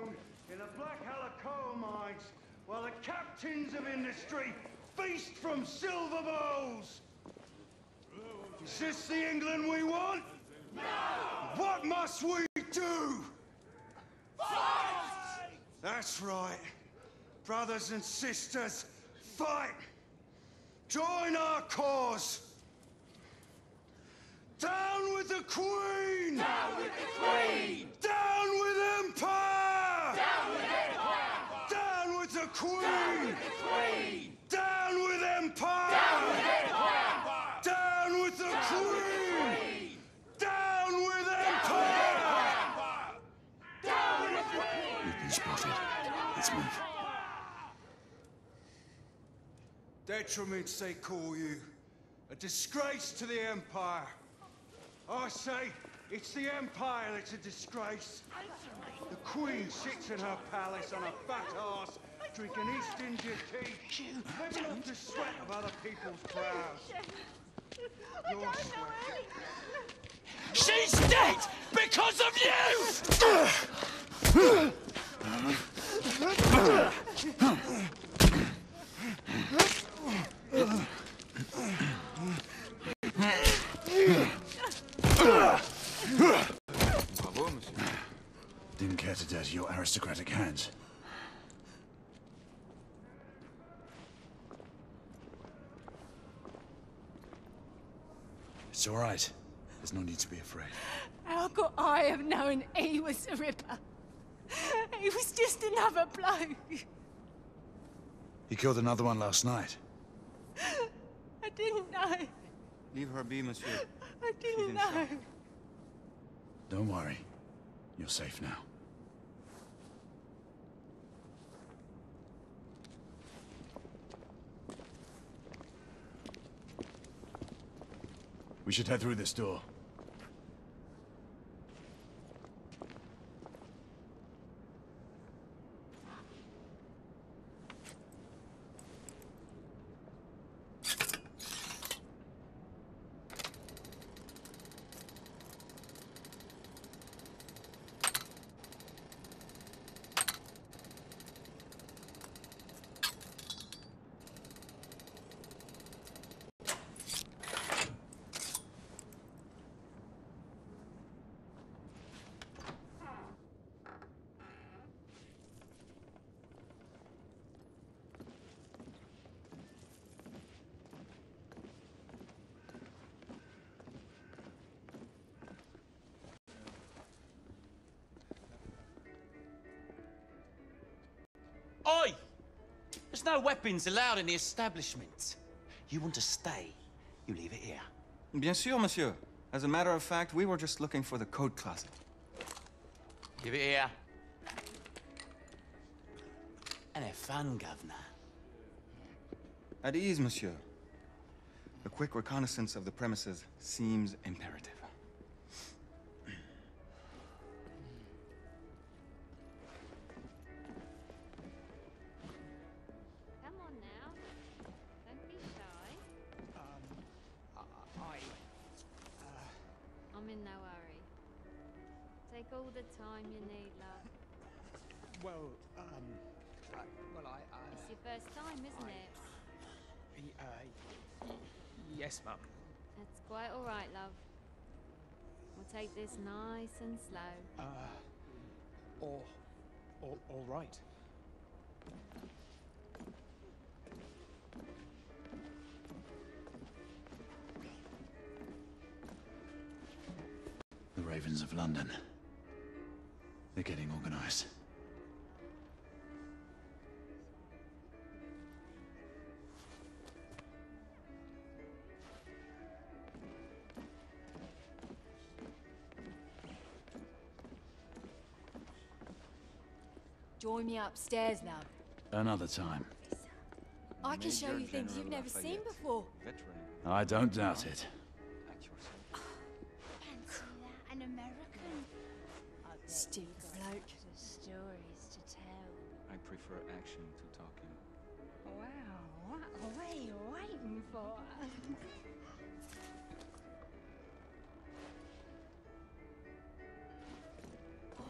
alone in the Black Halla coal mines while the captains of industry feast from silver bowls. Is this the England we want? No! What must we do? Fight! That's right. Brothers and sisters, fight! Join our cause! Down with the Queen! Down with the Queen! Down with Empire! Down with Empire! Down with the Queen! Down with the Queen! Down with Empire! Down with Empire! Down with the Queen! Down with Empire! Down with the Queen! We've been spotted. Let's move. Detriments, they call you. A disgrace to the Empire. I say, it's the Empire that's a disgrace. The Queen sits in her palace on a fat ass, drinking East India tea, never enough to sweat of other people's brows. Your sweat. She's dead because of you! Didn't care to dirty your aristocratic hands. It's all right. There's no need to be afraid. How could I have known he was the Ripper? He was just another bloke. He killed another one last night. I didn't know. Leave her be, monsieur. I didn't in know. shock. Don't worry. You're safe now. We should head through this door. Oi! There's no weapons allowed in the establishment. You want to stay, you leave it here. Bien sûr, monsieur. As a matter of fact, we were just looking for the coat closet. Give it here. And have fun, governor. At ease, monsieur. A quick reconnaissance of the premises seems imperative. All the time you need, love. Well, um. Uh, well, I. It's Uh, your first time, isn't it? y- uh, yes, Mum. That's quite all right, love. We'll take this nice and slow. Uh. All. All, all right. The Ravens of London. They're getting organized. Join me upstairs, now. Another time. I can show you things you've General never seen before. Veteran. I don't doubt it. Prefer action to talking. Wow, what are we waiting for? oh,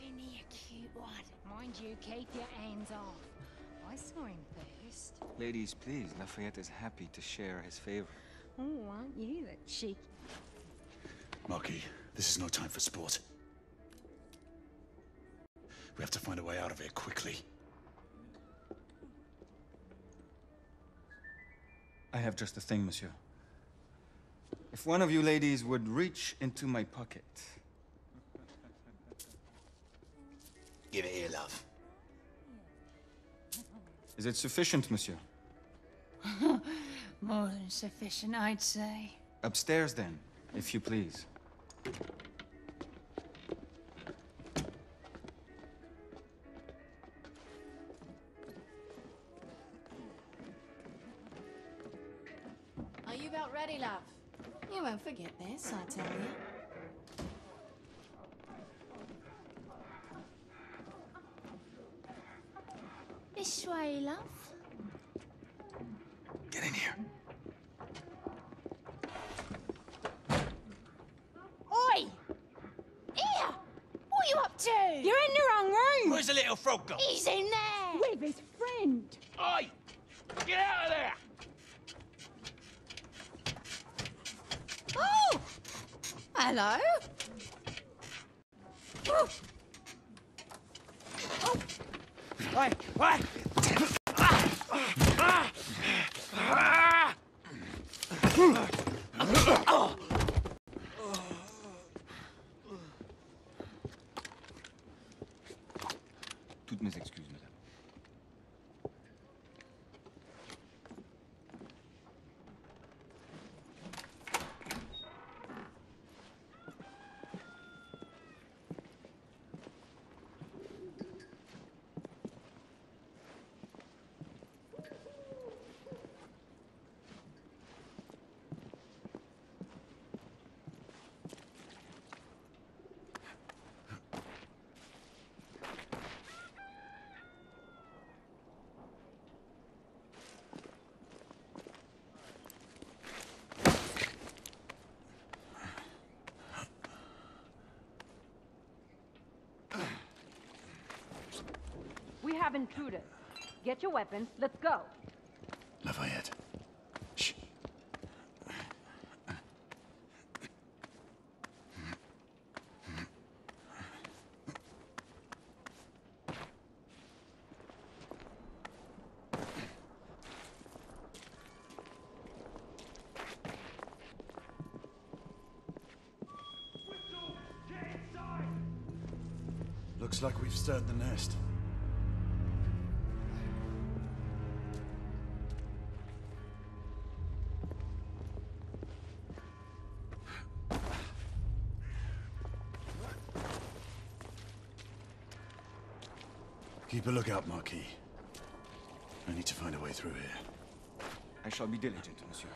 Penny, a cute What? Mind you, keep your hands off. I saw him first. Ladies, please. Lafayette is happy to share his favor. Oh, aren't you the cheeky? Marquis, this is no time for sport. We have to find a way out of here quickly. I have just the thing, monsieur. If one of you ladies would reach into my pocket. Give it here, love. Is it sufficient, monsieur? More than sufficient, I'd say. Upstairs, then, if you please. You won't forget this, I tell you. This way, love. Get in here. Oi! Here! What are you up to? You're in the wrong room! Where's the little frog gone? He's in there! With his friend! Oi! Get out of there! Oh! Hello? Oh. Oi! Oi! Have intruders. Get your weapons. Let's go. Lafayette. Shh. Looks like we've stirred the nest. Keep a lookout, Marquis. I need to find a way through here. I shall be diligent, monsieur.